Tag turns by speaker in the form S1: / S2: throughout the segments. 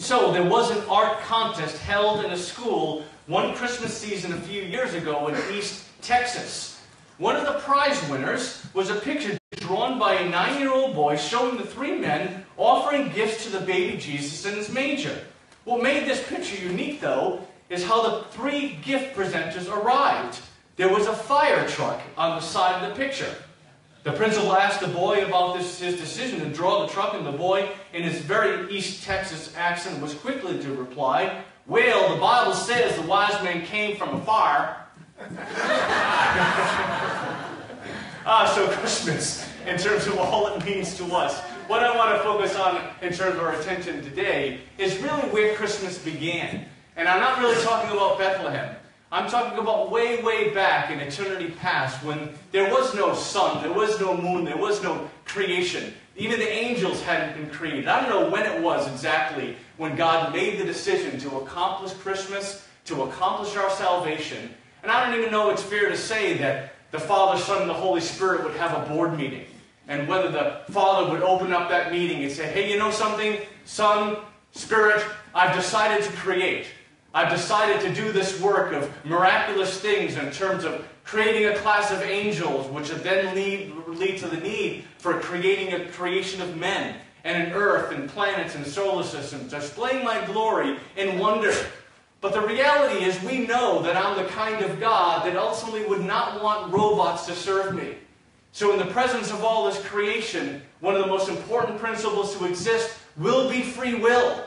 S1: So there was an art contest held in a school one Christmas season a few years ago in East Texas. One of the prize winners was a picture drawn by a nine-year-old boy showing the three men offering gifts to the baby Jesus in his manger. What made this picture unique, though, is how the three gift presenters arrived. There was a fire truck on the side of the picture. The principal asked the boy about this, his decision to draw the truck, and the boy, in his very East Texas accent, was quickly to reply, Well, the Bible says the wise men came from afar. ah, so Christmas, in terms of all it means to us. What I want to focus on in terms of our attention today is really where Christmas began. And I'm not really talking about Bethlehem. I'm talking about way, way back in eternity past when there was no sun, there was no moon, there was no creation. Even the angels hadn't been created. I don't know when it was exactly when God made the decision to accomplish Christmas, to accomplish our salvation. And I don't even know it's fair to say that the Father, Son, and the Holy Spirit would have a board meeting. And whether the Father would open up that meeting and say, hey, you know something? Son, Spirit, I've decided to create. I've decided to do this work of miraculous things in terms of creating a class of angels, which would then lead, lead to the need for creating a creation of men and an earth and planets and solar systems, displaying my glory and wonder. But the reality is we know that I'm the kind of God that ultimately would not want robots to serve me. So in the presence of all this creation, one of the most important principles to exist will be free will.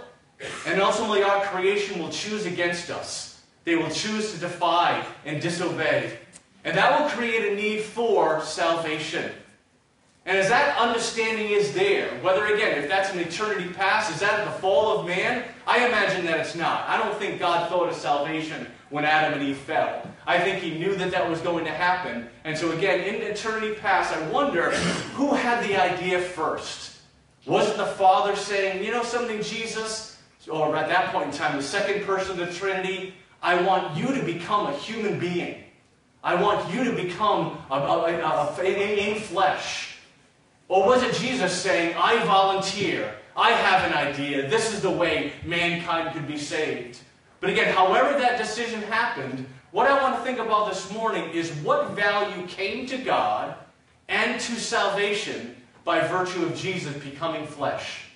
S1: And ultimately, our creation will choose against us. They will choose to defy and disobey. And that will create a need for salvation. And as that understanding is there, whether again, if that's an eternity past, is that the fall of man? I imagine that it's not. I don't think God thought of salvation when Adam and Eve fell. I think he knew that that was going to happen. And so again, in eternity past, I wonder who had the idea first? Was it the Father saying, you know something, Jesus? Or at that point in time, the second person of the Trinity, I want you to become a human being. I want you to become a, a, a, in flesh. Or was it Jesus saying, I volunteer, I have an idea, this is the way mankind could be saved? But again, however that decision happened, what I want to think about this morning is what value came to God and to salvation by virtue of Jesus becoming flesh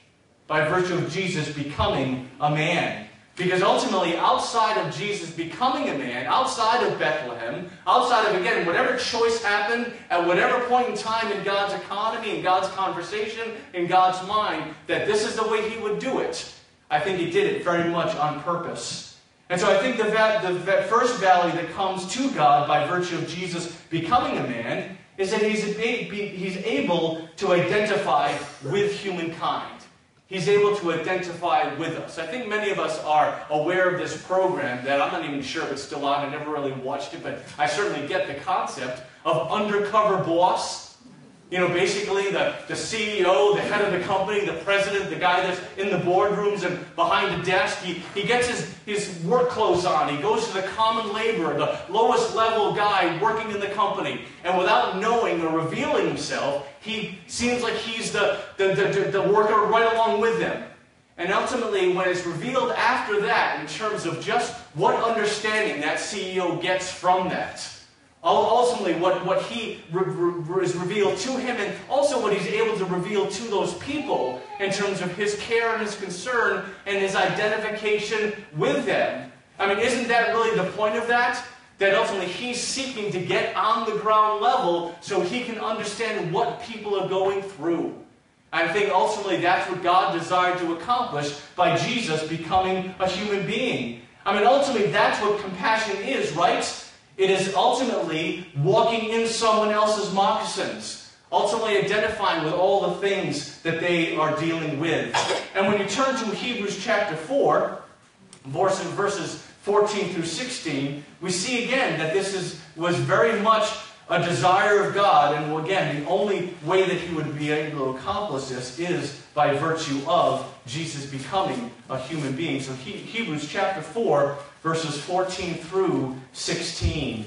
S1: by virtue of Jesus becoming a man. Because ultimately, outside of Jesus becoming a man, outside of Bethlehem, outside of, again, whatever choice happened at whatever point in time in God's economy, in God's conversation, in God's mind, that this is the way He would do it, I think He did it very much on purpose. And so I think the, the first value that comes to God by virtue of Jesus becoming a man is that He's, he's able to identify with humankind. He's able to identify with us. I think many of us are aware of this program that I'm not even sure if it's still on. I never really watched it, but I certainly get the concept of undercover boss. You know, basically the, the CEO, the head of the company, the president, the guy that's in the boardrooms and behind the desk, he, he gets his, his work clothes on. He goes to the common laborer, the lowest level guy working in the company. And without knowing or revealing himself, he seems like he's the, the, the, the worker right along with them. And ultimately, when it's revealed after that, in terms of just what understanding that CEO gets from that, ultimately what, what he re re is revealed to him and also what he's able to reveal to those people in terms of his care and his concern and his identification with them. I mean, isn't that really the point of that? That ultimately he's seeking to get on the ground level so he can understand what people are going through. I think ultimately that's what God desired to accomplish by Jesus becoming a human being. I mean, ultimately that's what compassion is, right? It is ultimately walking in someone else's moccasins, ultimately identifying with all the things that they are dealing with. And when you turn to Hebrews chapter 4, verses 14 through 16, we see again that this is, was very much a desire of God, and again, the only way that he would be able to accomplish this is by virtue of Jesus becoming a human being. So he, Hebrews chapter 4, verses 14 through 16.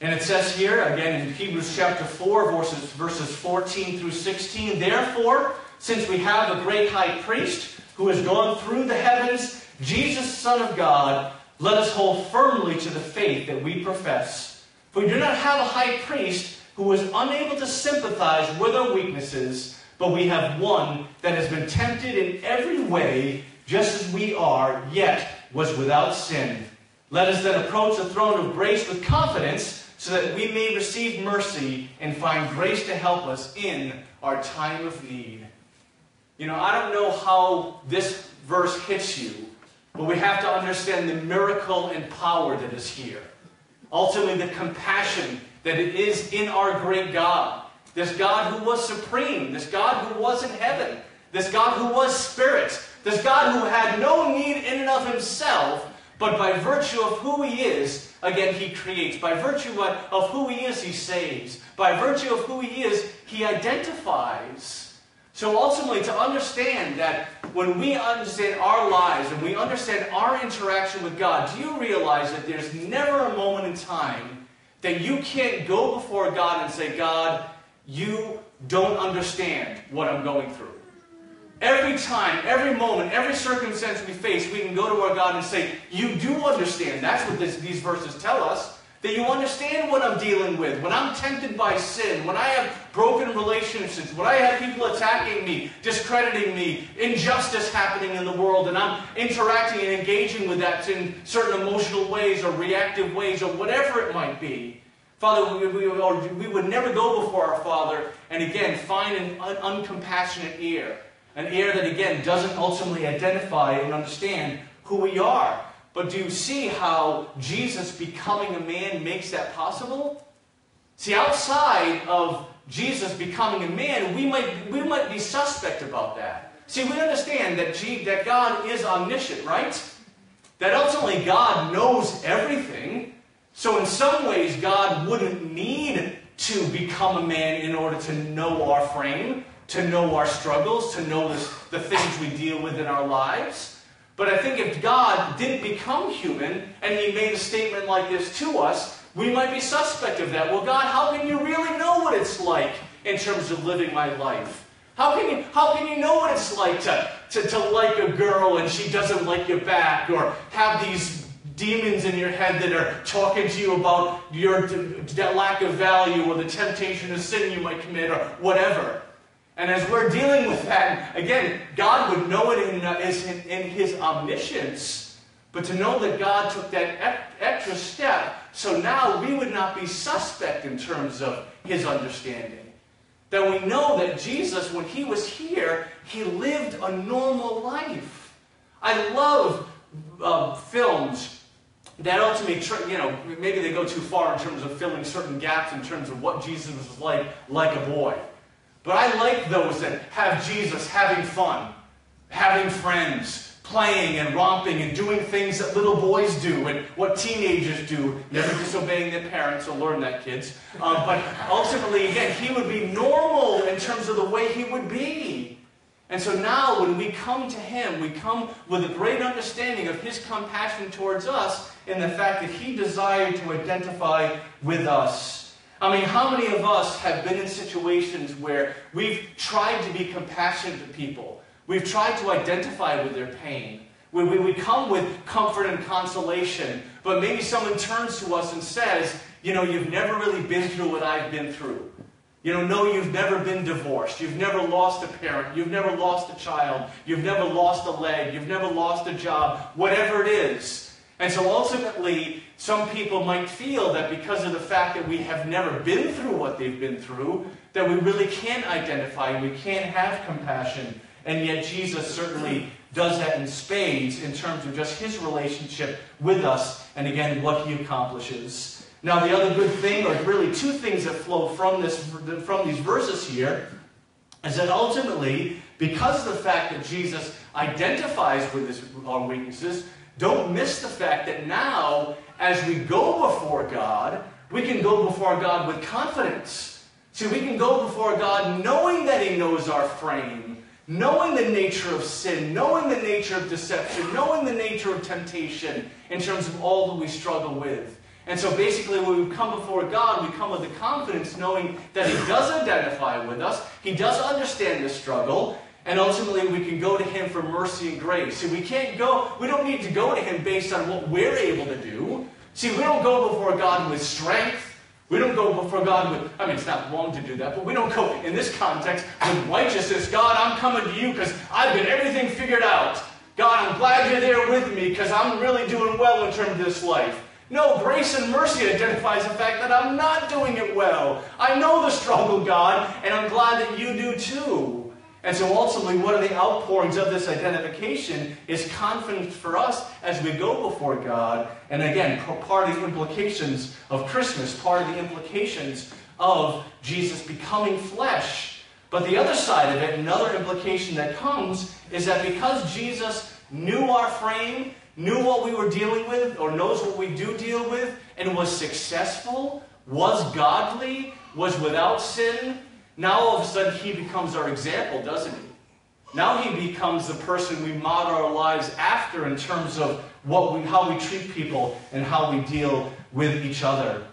S1: And it says here, again in Hebrews chapter 4, verses, verses 14 through 16, Therefore, since we have a great high priest who has gone through the heavens, Jesus, Son of God, let us hold firmly to the faith that we profess. For we do not have a high priest who is unable to sympathize with our weaknesses, but we have one that has been tempted in every way, just as we are, yet was without sin. Let us then approach the throne of grace with confidence, so that we may receive mercy and find grace to help us in our time of need. You know, I don't know how this verse hits you, but we have to understand the miracle and power that is here. Ultimately, the compassion that it is in our great God. This God who was supreme, this God who was in heaven, this God who was spirit, this God who had no need in and of himself, but by virtue of who he is, again, he creates. By virtue of who he is, he saves. By virtue of who he is, he identifies. So ultimately, to understand that when we understand our lives and we understand our interaction with God, do you realize that there's never a moment in time that you can't go before God and say, God, you don't understand what I'm going through. Every time, every moment, every circumstance we face, we can go to our God and say, You do understand. That's what this, these verses tell us. That you understand what I'm dealing with. When I'm tempted by sin, when I have broken relationships, when I have people attacking me, discrediting me, injustice happening in the world, and I'm interacting and engaging with that in certain emotional ways or reactive ways or whatever it might be. Father, we, we, we would never go before our Father and again find an un uncompassionate ear. An ear that again doesn't ultimately identify and understand who we are. But do you see how Jesus becoming a man makes that possible? See, outside of Jesus becoming a man, we might, we might be suspect about that. See, we understand that, G, that God is omniscient, right? That ultimately God knows everything. So in some ways, God wouldn't need to become a man in order to know our frame, to know our struggles, to know this, the things we deal with in our lives. But I think if God didn't become human and he made a statement like this to us, we might be suspect of that. Well, God, how can you really know what it's like in terms of living my life? How can you, how can you know what it's like to, to, to like a girl and she doesn't like you back or have these demons in your head that are talking to you about your lack of value or the temptation of sin you might commit or whatever. And as we're dealing with that, again, God would know it in, uh, in His omniscience, but to know that God took that extra step, so now we would not be suspect in terms of His understanding. That we know that Jesus, when He was here, He lived a normal life. I love uh, films that ultimately, you know, maybe they go too far in terms of filling certain gaps in terms of what Jesus was like, like a boy. But I like those that have Jesus having fun, having friends, playing and romping and doing things that little boys do and what teenagers do, never disobeying their parents, so learn that, kids. Um, but ultimately, again, he would be normal in terms of the way he would be. And so now, when we come to him, we come with a great understanding of his compassion towards us and the fact that he desired to identify with us. I mean, how many of us have been in situations where we've tried to be compassionate to people? We've tried to identify with their pain. We, we, we come with comfort and consolation, but maybe someone turns to us and says, you know, you've never really been through what I've been through. You know, no, you've never been divorced. You've never lost a parent. You've never lost a child. You've never lost a leg. You've never lost a job. Whatever it is. And so ultimately, some people might feel that because of the fact that we have never been through what they've been through, that we really can't identify, and we can't have compassion. And yet Jesus certainly does that in spades in terms of just his relationship with us and again what he accomplishes. Now the other good thing, or really two things that flow from this from these verses here, is that ultimately, because of the fact that Jesus identifies with his, our weaknesses, don't miss the fact that now, as we go before God, we can go before God with confidence. See, we can go before God knowing that He knows our frame, knowing the nature of sin, knowing the nature of deception, knowing the nature of temptation in terms of all that we struggle with. And so basically, when we come before God, we come with the confidence knowing that He does identify with us, He does understand the struggle, And ultimately, we can go to Him for mercy and grace. See, we can't go, we don't need to go to Him based on what we're able to do. See, we don't go before God with strength. We don't go before God with, I mean, it's not wrong to do that, but we don't go in this context with righteousness. God, I'm coming to you because I've got everything figured out. God, I'm glad you're there with me because I'm really doing well in terms of this life. No, grace and mercy identifies the fact that I'm not doing it well. I know the struggle, God, and I'm glad that you do too. And so ultimately, one of the outpourings of this identification is confidence for us as we go before God. And again, part of the implications of Christmas, part of the implications of Jesus becoming flesh. But the other side of it, another implication that comes, is that because Jesus knew our frame, knew what we were dealing with, or knows what we do deal with, and was successful, was godly, was without sin, now all of a sudden he becomes our example, doesn't he? Now he becomes the person we model our lives after in terms of what we, how we treat people and how we deal with each other.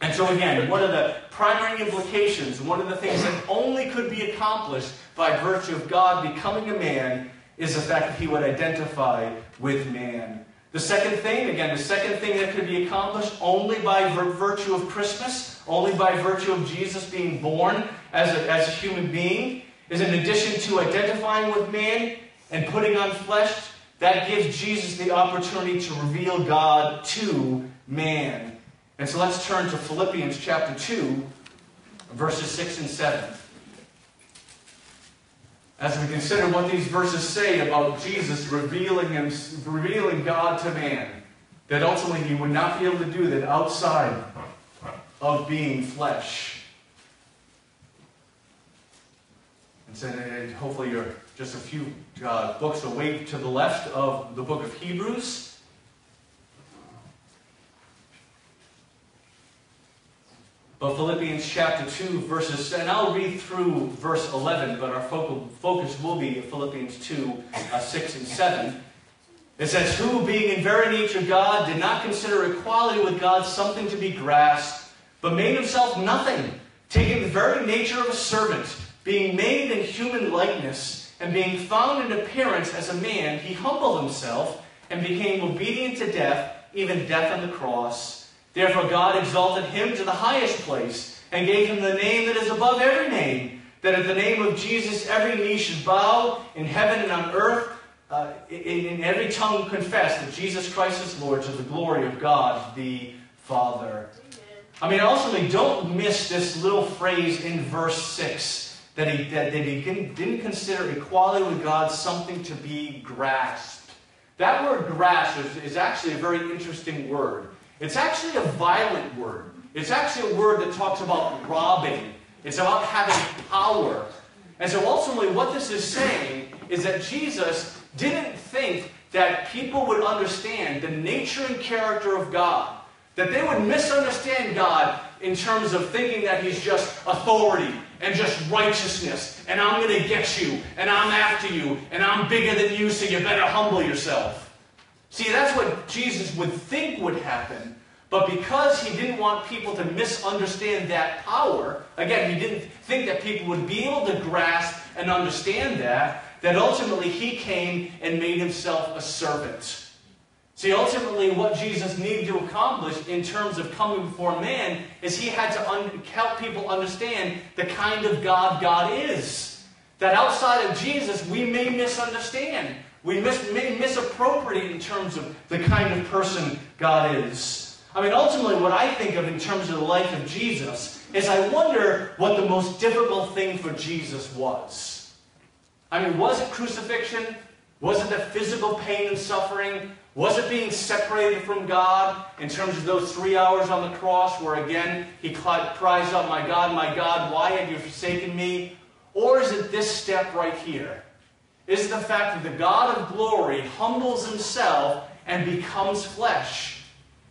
S1: And so again, one of the primary implications, one of the things that only could be accomplished by virtue of God becoming a man is the fact that he would identify with man. The second thing, again, the second thing that could be accomplished only by virtue of Christmas, only by virtue of Jesus being born as a, as a human being, is in addition to identifying with man and putting on flesh, that gives Jesus the opportunity to reveal God to man. And so let's turn to Philippians chapter 2, verses 6 and 7 as we consider what these verses say about Jesus revealing, him, revealing God to man, that ultimately he would not be able to do that outside of being flesh. And so hopefully you're just a few uh, books away to the left of the book of Hebrews. But Philippians chapter 2, verses, and I'll read through verse 11, but our focal, focus will be Philippians 2, uh, 6 and 7. It says, Who, being in very nature God, did not consider equality with God something to be grasped, but made himself nothing, taking the very nature of a servant, being made in human likeness, and being found in appearance as a man, he humbled himself and became obedient to death, even death on the cross. Therefore God exalted him to the highest place and gave him the name that is above every name, that at the name of Jesus every knee should bow in heaven and on earth, uh, in, in every tongue confess that Jesus Christ is Lord to the glory of God the Father. I mean, ultimately, don't miss this little phrase in verse 6 that he, that, that he didn't consider equality with God something to be grasped. That word grasp is, is actually a very interesting word. It's actually a violent word. It's actually a word that talks about robbing. It's about having power. And so ultimately, what this is saying is that Jesus didn't think that people would understand the nature and character of God. That they would misunderstand God in terms of thinking that He's just authority and just righteousness, and I'm going to get you, and I'm after you, and I'm bigger than you, so you better humble yourself. See, that's what Jesus would think would happen. But because he didn't want people to misunderstand that power, again, he didn't think that people would be able to grasp and understand that, that ultimately he came and made himself a servant. See, ultimately, what Jesus needed to accomplish in terms of coming before man is he had to help people understand the kind of God God is. That outside of Jesus, we may misunderstand. We mis may misappropriate in terms of the kind of person God is. I mean, ultimately, what I think of in terms of the life of Jesus is I wonder what the most difficult thing for Jesus was. I mean, was it crucifixion? Was it the physical pain and suffering? Was it being separated from God in terms of those three hours on the cross where again he cries out, My God, my God, why have you forsaken me? Or is it this step right here? Is the fact that the God of glory humbles himself and becomes flesh.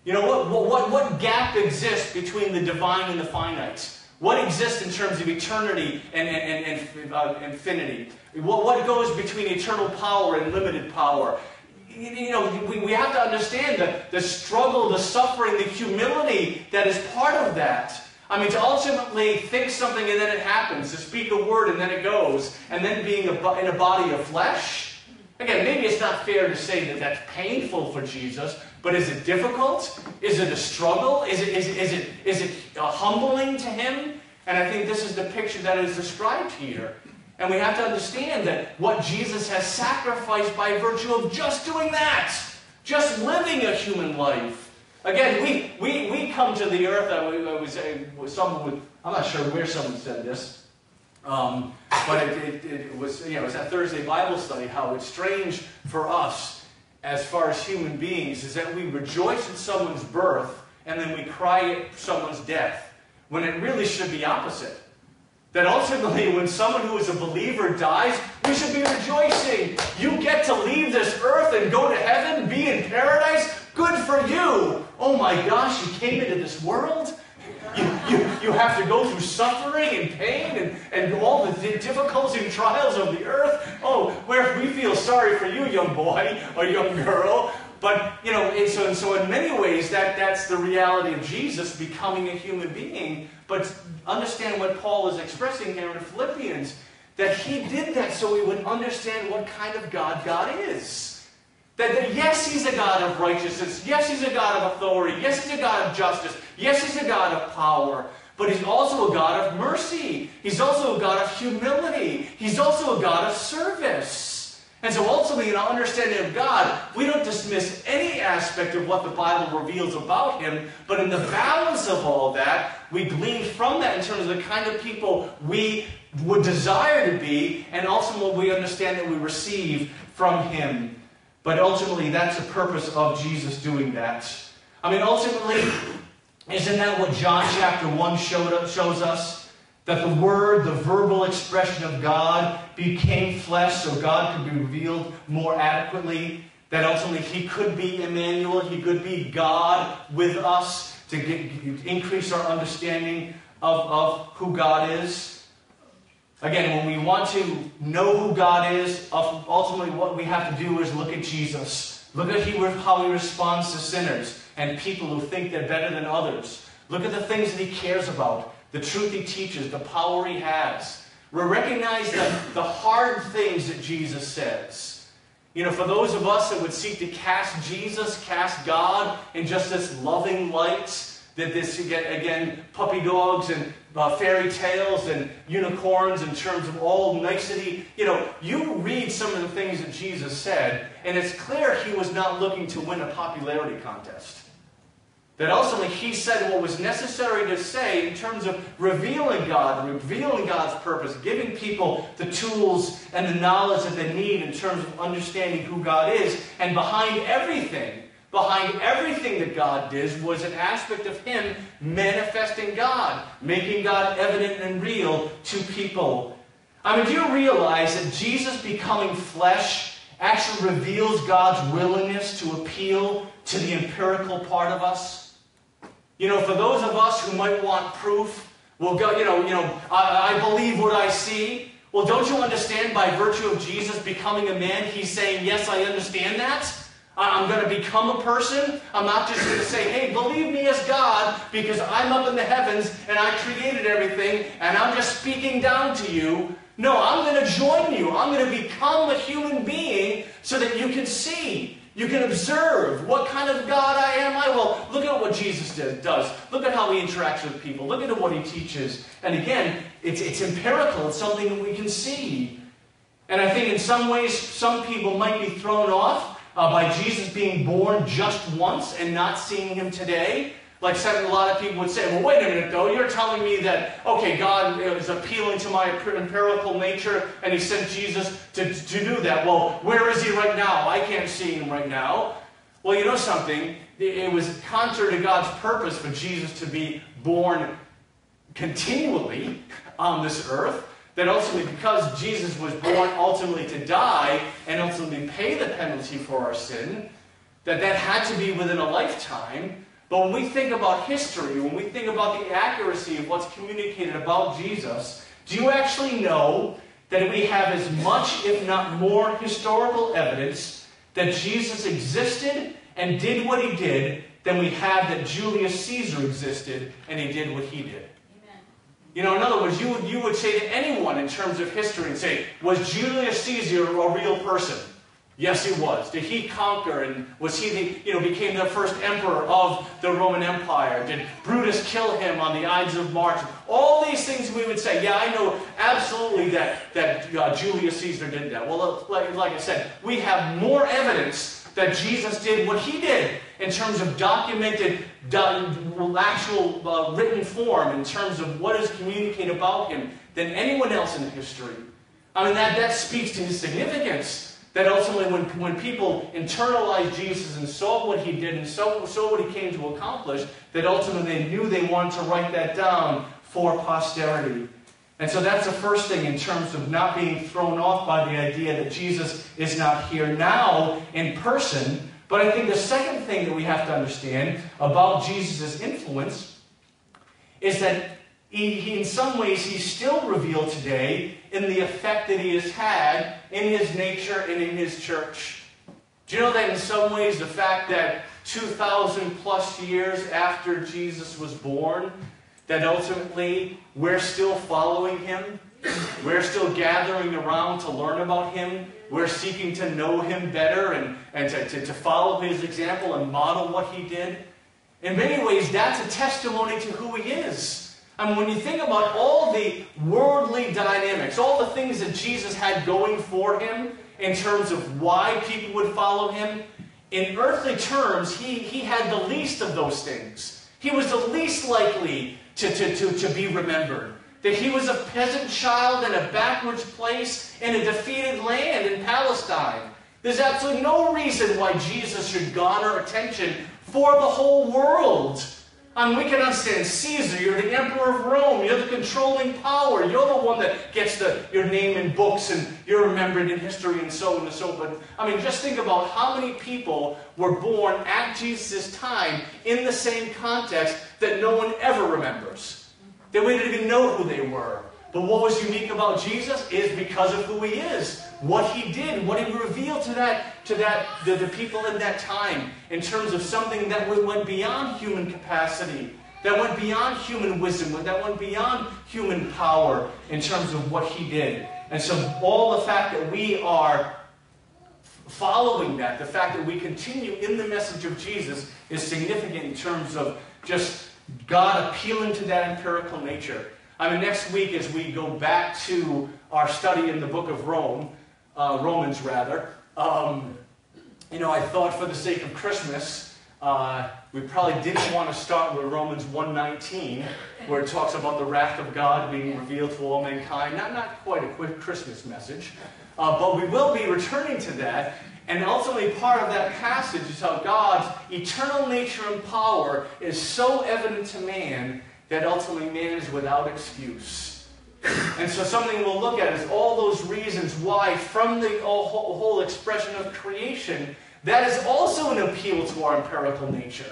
S1: You know, what, what, what gap exists between the divine and the finite? What exists in terms of eternity and, and, and, uh, infinity? What, what goes between eternal power and limited power? You know, we, we have to understand the, the struggle, the suffering, the humility that is part of that. I mean, to ultimately think something and then it happens, to speak a word and then it goes, and then being a, in a body of flesh. Again, maybe it's not fair to say that that's painful for Jesus, but is it difficult? Is it a struggle? Is it, is, is it, is it uh, humbling to him? And I think this is the picture that is described here. And we have to understand that what Jesus has sacrificed by virtue of just doing that, just living a human life, Again, we, we, we come to the earth, I, I was saying, someone would, I'm not sure where someone said this, um, but it, it, it, was, you know, it was that Thursday Bible study, how it's strange for us, as far as human beings, is that we rejoice in someone's birth, and then we cry at someone's death, when it really should be opposite. That ultimately, when someone who is a believer dies, we should be rejoicing. You get to leave this earth and go to heaven, be in paradise. Good for you. Oh my gosh, you came into this world? You, you, you have to go through suffering and pain and, and all the difficulties and trials of the earth. Oh, where we feel sorry for you, young boy or young girl. But, you know, and so, and so in many ways, that, that's the reality of Jesus becoming a human being. But understand what Paul is expressing here in Philippians, that he did that so we would understand what kind of God God is. That, that, yes, he's a God of righteousness. Yes, he's a God of authority. Yes, he's a God of justice. Yes, he's a God of power. But he's also a God of mercy. He's also a God of humility. He's also a God of service. And so ultimately, in our understanding of God, we don't dismiss any aspect of what the Bible reveals about him, but in the balance of all that, we glean from that in terms of the kind of people we would desire to be, and ultimately what we understand that we receive from him but ultimately, that's the purpose of Jesus doing that. I mean, ultimately, isn't that what John chapter 1 showed, shows us? That the Word, the verbal expression of God, became flesh so God could be revealed more adequately. That ultimately He could be Emmanuel, He could be God with us to get, increase our understanding of, of who God is. Again, when we want to know who God is, ultimately what we have to do is look at Jesus. Look at how he responds to sinners and people who think they're better than others. Look at the things that he cares about, the truth he teaches, the power he has. We recognize the, the hard things that Jesus says. You know, for those of us that would seek to cast Jesus, cast God in just this loving light, that this, again, puppy dogs and uh, fairy tales and unicorns in terms of all nicety. You know, you read some of the things that Jesus said, and it's clear he was not looking to win a popularity contest. That ultimately he said what was necessary to say in terms of revealing God, revealing God's purpose, giving people the tools and the knowledge that they need in terms of understanding who God is. And behind everything, Behind everything that God did was an aspect of Him manifesting God, making God evident and real to people. I mean, do you realize that Jesus becoming flesh actually reveals God's willingness to appeal to the empirical part of us? You know, for those of us who might want proof, well, go, you know, you know, I, I believe what I see. Well, don't you understand by virtue of Jesus becoming a man, he's saying, yes, I understand that? I'm going to become a person. I'm not just going to say, hey, believe me as God because I'm up in the heavens and I created everything and I'm just speaking down to you. No, I'm going to join you. I'm going to become a human being so that you can see. You can observe what kind of God I am. I will look at what Jesus does. Look at how he interacts with people. Look at what he teaches. And again, it's, it's empirical. It's something that we can see. And I think in some ways, some people might be thrown off uh, by Jesus being born just once and not seeing him today. Like a lot of people would say, well, wait a minute though, you're telling me that, okay, God is appealing to my empirical nature and he sent Jesus to, to do that. Well, where is he right now? I can't see him right now. Well, you know something? It was contrary to God's purpose for Jesus to be born continually on this earth that ultimately, because Jesus was born ultimately to die and ultimately pay the penalty for our sin, that that had to be within a lifetime. But when we think about history, when we think about the accuracy of what's communicated about Jesus, do you actually know that we have as much, if not more, historical evidence that Jesus existed and did what he did than we have that Julius Caesar existed and he did what he did? You know, in other words, you would, you would say to anyone in terms of history and say, was Julius Caesar a real person? Yes, he was. Did he conquer and was he the, you know, became the first emperor of the Roman Empire? Did Brutus kill him on the Ides of March? All these things we would say, yeah, I know absolutely that, that uh, Julius Caesar did that. Well, like, like I said, we have more evidence that Jesus did what he did in terms of documented, actual uh, written form, in terms of what is communicated about him, than anyone else in history. I mean, that, that speaks to his significance. That ultimately, when, when people internalized Jesus and saw what he did and saw, saw what he came to accomplish, that ultimately they knew they wanted to write that down for posterity. And so that's the first thing in terms of not being thrown off by the idea that Jesus is not here now in person. But I think the second thing that we have to understand about Jesus' influence is that he, he, in some ways, he's still revealed today in the effect that he has had in his nature and in his church. Do you know that in some ways the fact that 2,000 plus years after Jesus was born, that ultimately we're still following him, we're still gathering around to learn about him, we're seeking to know him better and, and to, to, to follow his example and model what he did. In many ways, that's a testimony to who he is. Mean, when you think about all the worldly dynamics, all the things that Jesus had going for him in terms of why people would follow him, in earthly terms, he, he had the least of those things. He was the least likely to, to, to, to be remembered. That he was a peasant child in a backwards place in a defeated land in Palestine. There's absolutely no reason why Jesus should garner attention for the whole world. I mean, we can understand Caesar, you're the emperor of Rome, you're the controlling power, you're the one that gets the, your name in books and you're remembered in history and so on and so But I mean, just think about how many people were born at Jesus' time in the same context that no one ever remembers. That we didn't even know who they were. But what was unique about Jesus is because of who he is what he did, what he revealed to that to that the, the people in that time in terms of something that went beyond human capacity, that went beyond human wisdom, that went beyond human power in terms of what he did. And so all the fact that we are following that, the fact that we continue in the message of Jesus is significant in terms of just God appealing to that empirical nature. I mean, next week as we go back to our study in the book of Rome, uh, Romans rather. Um, you know, I thought for the sake of Christmas, uh, we probably didn't want to start with Romans 1.19, where it talks about the wrath of God being revealed to all mankind. Not, not quite a quick Christmas message, uh, but we will be returning to that. And ultimately, part of that passage is how God's eternal nature and power is so evident to man that ultimately man is without excuse. And so something we'll look at is all those reasons why from the whole expression of creation, that is also an appeal to our empirical nature.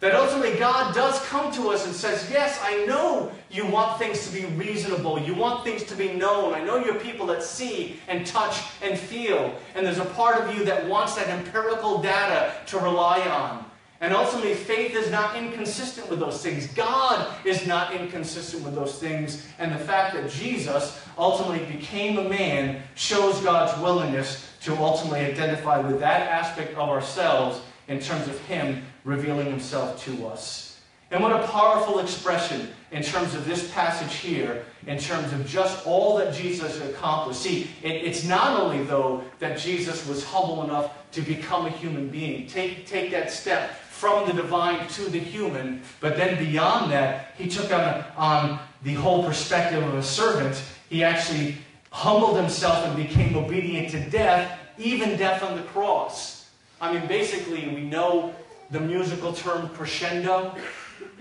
S1: That ultimately God does come to us and says, Yes, I know you want things to be reasonable. You want things to be known. I know you're people that see and touch and feel. And there's a part of you that wants that empirical data to rely on. And ultimately, faith is not inconsistent with those things. God is not inconsistent with those things. And the fact that Jesus ultimately became a man shows God's willingness to ultimately identify with that aspect of ourselves in terms of Him revealing Himself to us. And what a powerful expression in terms of this passage here, in terms of just all that Jesus accomplished. See, it, it's not only, though, that Jesus was humble enough to become a human being. Take, take that step from the divine to the human. But then beyond that, he took on, on the whole perspective of a servant. He actually humbled himself and became obedient to death, even death on the cross. I mean, basically, we know the musical term crescendo.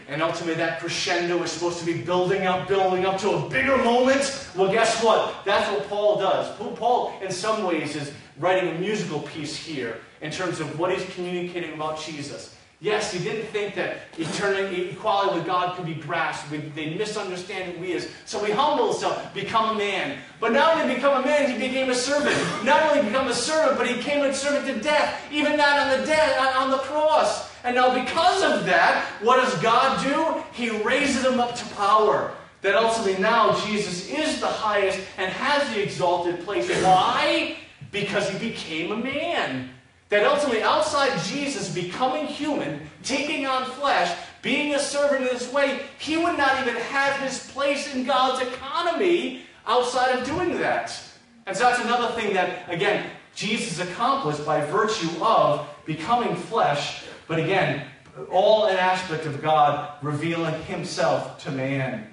S1: And ultimately, that crescendo is supposed to be building up, building up to a bigger moment. Well, guess what? That's what Paul does. Paul, in some ways, is writing a musical piece here in terms of what he's communicating about Jesus. Yes, he didn't think that eternity, equality with God could be grasped. They misunderstand who he is. So he humbled himself, become a man. But not only become a man, he became a servant. Not only become a servant, but he became a servant to death. Even that on the death, on the cross. And now because of that, what does God do? He raises him up to power. that ultimately now Jesus is the highest and has the exalted place. Why? Because he became a man. That ultimately, outside Jesus becoming human, taking on flesh, being a servant in this way, he would not even have his place in God's economy outside of doing that. And so that's another thing that, again, Jesus accomplished by virtue of becoming flesh, but again, all an aspect of God revealing himself to man.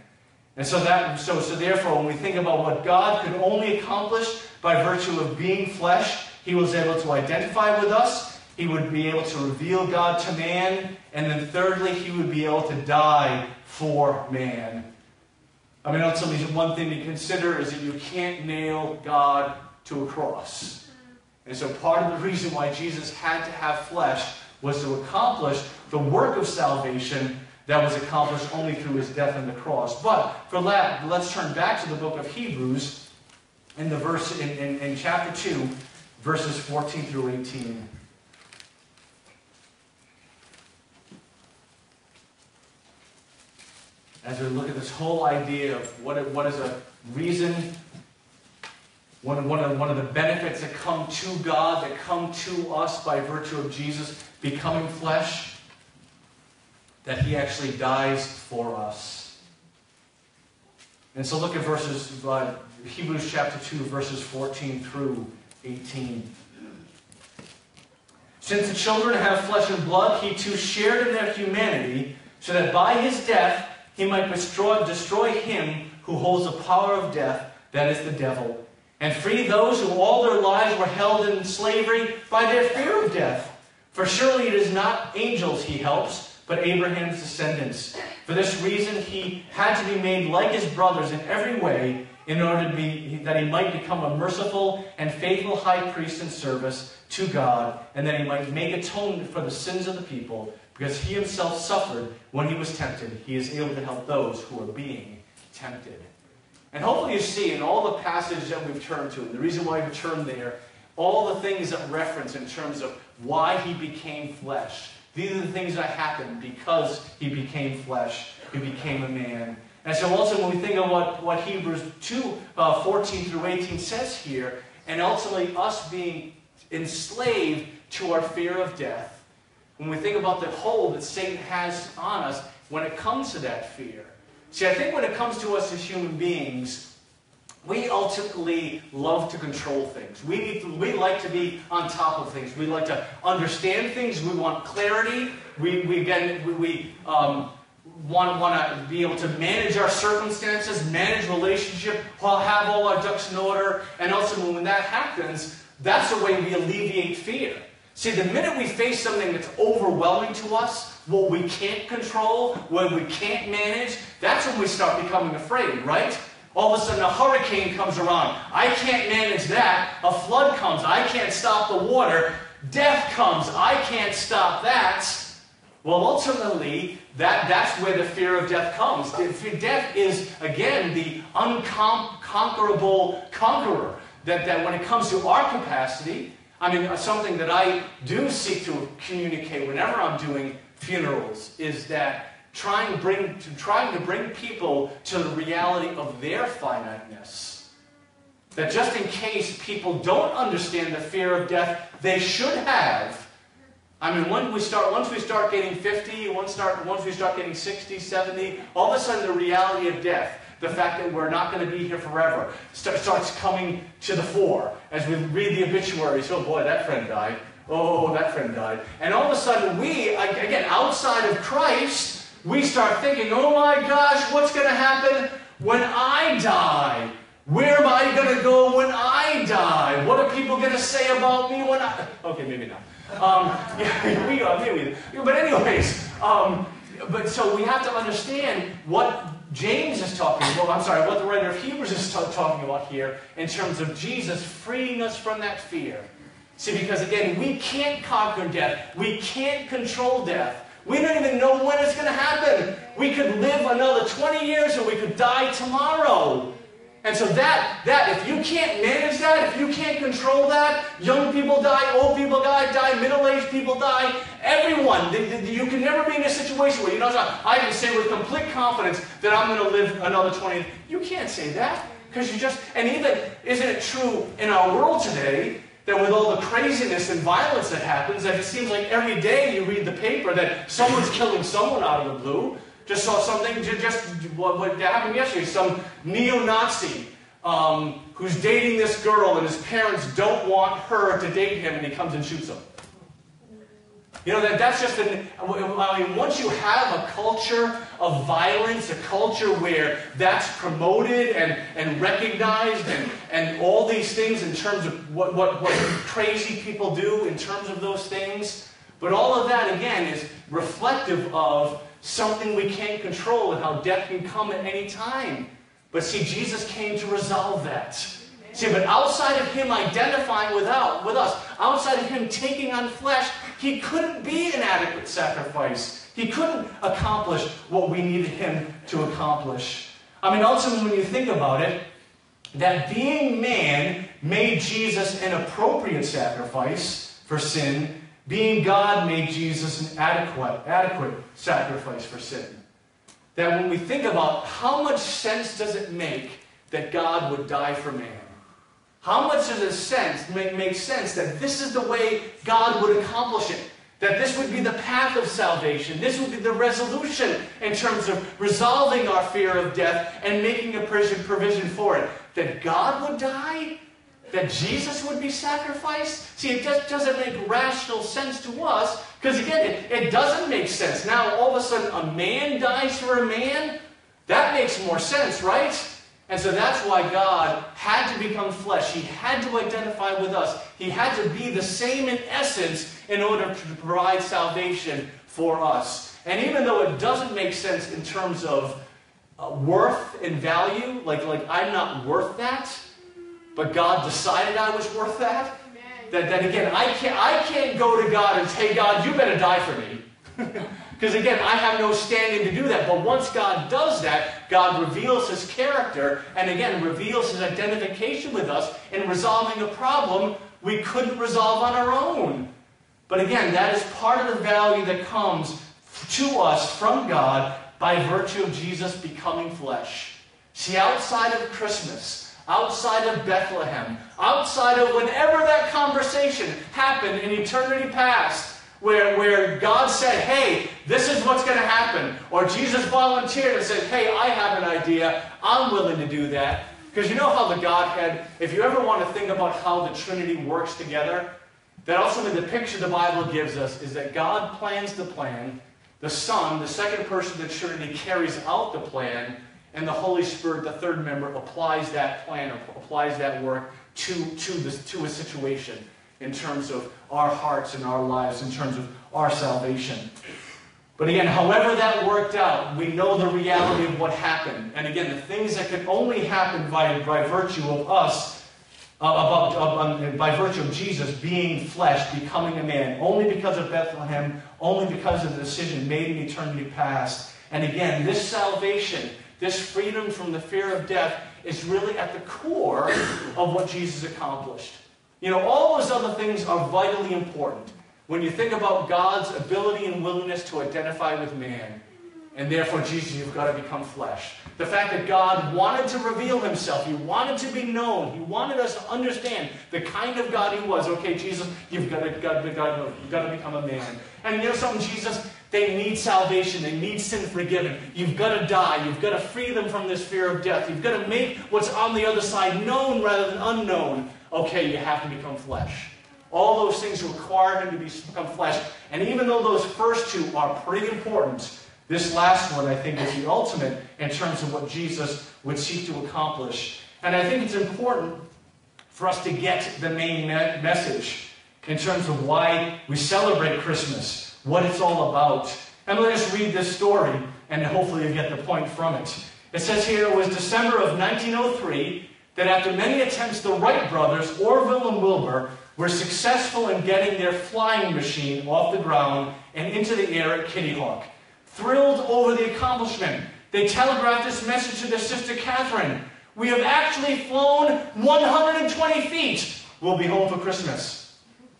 S1: And so that so so therefore when we think about what God could only accomplish by virtue of being flesh, he was able to identify with us, he would be able to reveal God to man, and then thirdly, he would be able to die for man. I mean, ultimately, one thing to consider is that you can't nail God to a cross. And so part of the reason why Jesus had to have flesh was to accomplish the work of salvation that was accomplished only through his death on the cross. But for that, let's turn back to the book of Hebrews in the verse in, in, in chapter 2, verses 14 through 18. As we look at this whole idea of what, what is a reason, one, one, of, one of the benefits that come to God, that come to us by virtue of Jesus becoming flesh, that he actually dies for us. And so look at verses, uh, Hebrews chapter 2, verses 14 through 18. Since the children have flesh and blood, he too shared in their humanity, so that by his death he might destroy, destroy him who holds the power of death, that is the devil, and free those who all their lives were held in slavery by their fear of death. For surely it is not angels he helps, but Abraham's descendants. For this reason he had to be made like his brothers in every way, in order to be, that he might become a merciful and faithful high priest in service to God, and that he might make atonement for the sins of the people, because he himself suffered when he was tempted. He is able to help those who are being tempted. And hopefully you see in all the passages that we've turned to, and the reason why we've turned there, all the things that reference in terms of why he became flesh. These are the things that happened because he became flesh. He became a man. And so also when we think of what, what Hebrews 2, uh, 14 through 18 says here, and ultimately us being enslaved to our fear of death, when we think about the hold that Satan has on us when it comes to that fear. See, I think when it comes to us as human beings, we ultimately love to control things. We, to, we like to be on top of things. We like to understand things. We want clarity. We, we, again, we, we um, want, want to be able to manage our circumstances, manage relationship, have all our ducks in order. And also when that happens, that's the way we alleviate fear. See, the minute we face something that's overwhelming to us, what we can't control, what we can't manage, that's when we start becoming afraid, right? All of a sudden a hurricane comes around. I can't manage that. A flood comes. I can't stop the water. Death comes. I can't stop that. Well, ultimately, that, that's where the fear of death comes. Death is, again, the unconquerable conqueror. That, that when it comes to our capacity, I mean, uh, something that I do seek to communicate whenever I'm doing funerals is that trying bring, to, trying to bring people to the reality of their finiteness. That just in case people don't understand the fear of death, they should have. I mean, once we start, once we start getting 50, once, start, once we start getting 60, 70, all of a sudden the reality of death the fact that we're not going to be here forever starts coming to the fore as we read the obituaries. Oh boy, that friend died. Oh, that friend died. And all of a sudden, we, again, outside of Christ, we start thinking, oh my gosh, what's going to happen when I die? Where am I going to go when I die? What are people going to say about me when I... Okay, maybe not. Um, yeah, we are. But anyways, um, but so we have to understand what James is talking about, I'm sorry, what the writer of Hebrews is talking about here in terms of Jesus freeing us from that fear. See, because again, we can't conquer death. We can't control death. We don't even know when it's going to happen. We could live another 20 years or we could die tomorrow. And so that, that, if you can't manage that, if you can't control that, young people die, old people die, die, middle-aged people die, everyone, you can never be in a situation where, you know, I can say with complete confidence that I'm going to live another 20. You can't say that. Because you just, and even, isn't it true in our world today that with all the craziness and violence that happens, that it seems like every day you read the paper that someone's killing someone out of the blue. Just saw something, just what, what happened yesterday. Some neo-Nazi um, who's dating this girl and his parents don't want her to date him and he comes and shoots them. You know, that, that's just an, I mean, once you have a culture of violence, a culture where that's promoted and, and recognized and, and all these things in terms of what, what, what crazy people do in terms of those things, but all of that, again, is reflective of something we can't control and how death can come at any time. But see, Jesus came to resolve that. See, but outside of him identifying with, out, with us, outside of him taking on flesh, he couldn't be an adequate sacrifice. He couldn't accomplish what we needed him to accomplish. I mean, ultimately, when you think about it, that being man made Jesus an appropriate sacrifice for sin, being God made Jesus an adequate, adequate sacrifice for sin. That when we think about how much sense does it make that God would die for man? How much does it sense, make, make sense that this is the way God would accomplish it? That this would be the path of salvation. This would be the resolution in terms of resolving our fear of death and making a provision for it. That God would die? That Jesus would be sacrificed? See, it just doesn't make rational sense to us because, again, it, it doesn't make sense. Now, all of a sudden, a man dies for a man? That makes more sense, right? And so that's why God had to become flesh. He had to identify with us. He had to be the same in essence in order to provide salvation for us. And even though it doesn't make sense in terms of uh, worth and value, like, like I'm not worth that, but God decided I was worth that, that, that again, I can't, I can't go to God and say, hey, God, you better die for me. Because again, I have no standing to do that. But once God does that, God reveals his character and again reveals his identification with us in resolving a problem we couldn't resolve on our own. But again, that is part of the value that comes to us from God by virtue of Jesus becoming flesh. See, outside of Christmas, outside of Bethlehem, outside of whenever that conversation happened in eternity past, where, where God said, hey, this is what's going to happen. Or Jesus volunteered and said, hey, I have an idea. I'm willing to do that. Because you know how the Godhead, if you ever want to think about how the Trinity works together, that ultimately the picture the Bible gives us is that God plans the plan, the Son, the second person of the Trinity, carries out the plan, and the Holy Spirit, the third member, applies that plan, applies that work to, to, the, to a situation in terms of our hearts and our lives, in terms of our salvation. But again, however that worked out, we know the reality of what happened. And again, the things that could only happen by, by virtue of us, uh, about, uh, by virtue of Jesus being flesh, becoming a man, only because of Bethlehem, only because of the decision made in eternity past. And again, this salvation, this freedom from the fear of death, is really at the core of what Jesus accomplished. You know, all those other things are vitally important when you think about God's ability and willingness to identify with man. And therefore, Jesus, you've got to become flesh. The fact that God wanted to reveal himself, he wanted to be known, he wanted us to understand the kind of God he was. Okay, Jesus, you've got to, got to, got to, got to become a man. And you know something, Jesus, they need salvation. They need sin forgiven. You've got to die. You've got to free them from this fear of death. You've got to make what's on the other side known rather than unknown okay, you have to become flesh. All those things require him to become flesh. And even though those first two are pretty important, this last one, I think, is the ultimate in terms of what Jesus would seek to accomplish. And I think it's important for us to get the main me message in terms of why we celebrate Christmas, what it's all about. And let us read this story, and hopefully you get the point from it. It says here, it was December of 1903, that after many attempts, the Wright brothers, Orville and Wilbur, were successful in getting their flying machine off the ground and into the air at Kitty Hawk. Thrilled over the accomplishment, they telegraphed this message to their sister Katharine. We have actually flown 120 feet. We'll be home for Christmas.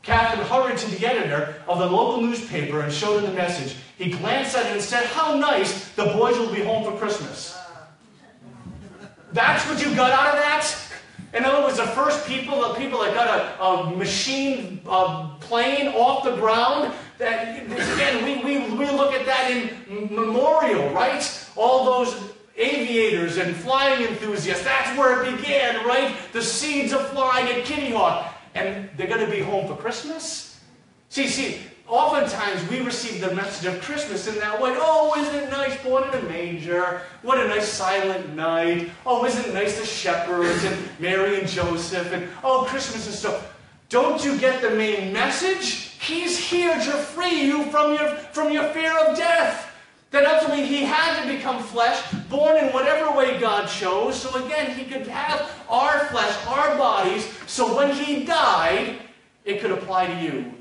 S1: Katharine hurried to the editor of the local newspaper and showed him the message. He glanced at it and said, How nice, the boys will be home for Christmas. That's what you got out of that? In other words, the first people, the people that got a, a machine a plane off the ground, that again, we, we, we look at that in memorial, right? All those aviators and flying enthusiasts, that's where it began, right? The seeds of flying at Kitty Hawk. And they're going to be home for Christmas? See, see, oftentimes we receive the message of Christmas in that way. Oh, isn't it nice born in a manger? What a nice silent night. Oh, isn't it nice the shepherds and Mary and Joseph and oh, Christmas and stuff. Don't you get the main message? He's here to free you from your, from your fear of death. That ultimately he had to become flesh, born in whatever way God chose, so again he could have our flesh, our bodies, so when he died, it could apply to you.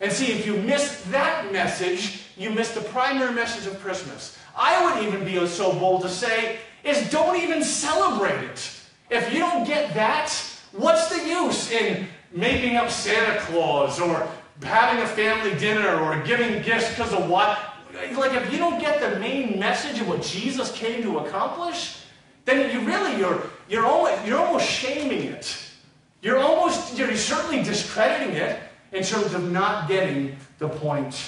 S1: And see, if you miss that message, you miss the primary message of Christmas. I would even be so bold to say, is don't even celebrate it. If you don't get that, what's the use in making up Santa Claus or having a family dinner or giving gifts because of what? Like if you don't get the main message of what Jesus came to accomplish, then you really you're you're almost, you're almost shaming it. You're almost you're certainly discrediting it in terms of not getting the point.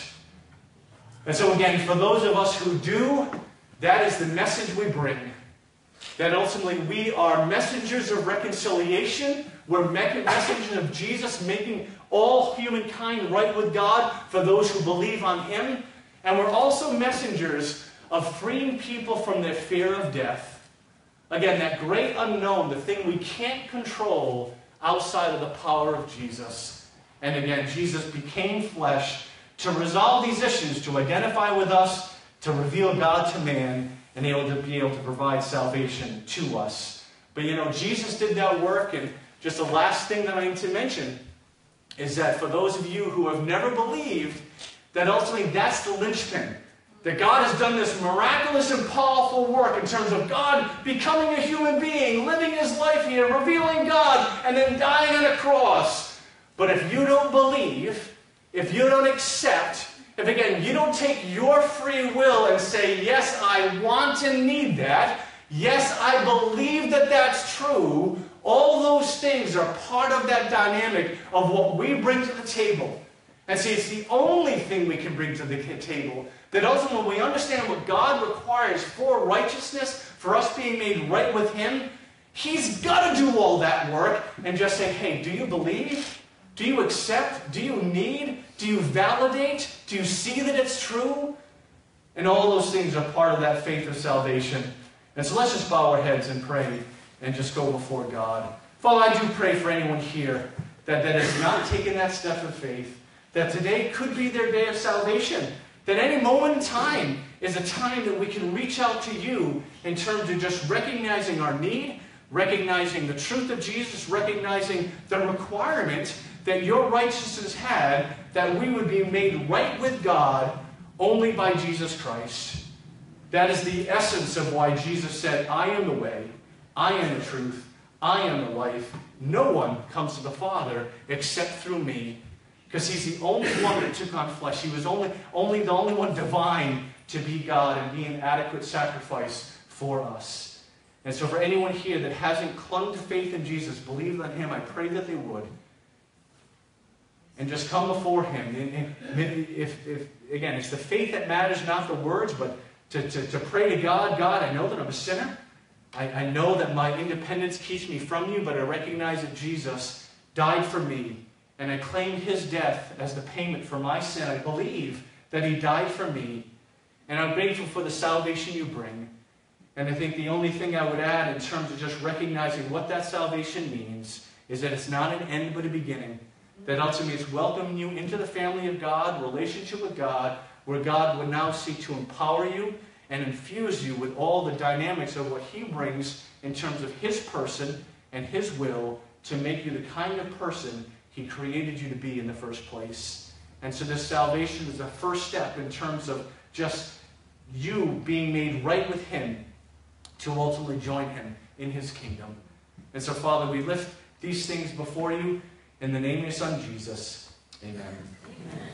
S1: And so, again, for those of us who do, that is the message we bring. That ultimately we are messengers of reconciliation. We're messengers of Jesus making all humankind right with God for those who believe on Him. And we're also messengers of freeing people from their fear of death. Again, that great unknown, the thing we can't control outside of the power of Jesus. And again, Jesus became flesh to resolve these issues, to identify with us, to reveal God to man, and able to be able to provide salvation to us. But you know, Jesus did that work, and just the last thing that I need to mention is that for those of you who have never believed, that ultimately that's the linchpin. That God has done this miraculous and powerful work in terms of God becoming a human being, living his life here, revealing God, and then dying on a cross but if you don't believe, if you don't accept, if again, you don't take your free will and say, yes, I want and need that, yes, I believe that that's true, all those things are part of that dynamic of what we bring to the table. And see, it's the only thing we can bring to the table. That ultimately, when we understand what God requires for righteousness, for us being made right with Him, He's got to do all that work and just say, hey, do you believe? Do you accept? Do you need? Do you validate? Do you see that it's true? And all those things are part of that faith of salvation. And so let's just bow our heads and pray and just go before God. Father, I do pray for anyone here that, that has not taken that step of faith, that today could be their day of salvation, that any moment in time is a time that we can reach out to you in terms of just recognizing our need, recognizing the truth of Jesus, recognizing the requirement that your righteousness had, that we would be made right with God only by Jesus Christ. That is the essence of why Jesus said, I am the way, I am the truth, I am the life. No one comes to the Father except through me. Because he's the only one that took on flesh. He was only, only the only one divine to be God and be an adequate sacrifice for us. And so for anyone here that hasn't clung to faith in Jesus, believe on him, I pray that they would and just come before Him. And, and if, if, again, it's the faith that matters, not the words, but to, to, to pray to God God, I know that I'm a sinner. I, I know that my independence keeps me from you, but I recognize that Jesus died for me, and I claim His death as the payment for my sin. I believe that He died for me, and I'm grateful for the salvation you bring. And I think the only thing I would add in terms of just recognizing what that salvation means is that it's not an end but a beginning that ultimately is welcoming you into the family of God, relationship with God, where God would now seek to empower you and infuse you with all the dynamics of what He brings in terms of His person and His will to make you the kind of person He created you to be in the first place. And so this salvation is the first step in terms of just you being made right with Him to ultimately join him in his kingdom. And so, Father, we lift these things before you in the name of your Son, Jesus. Amen.
S2: Amen.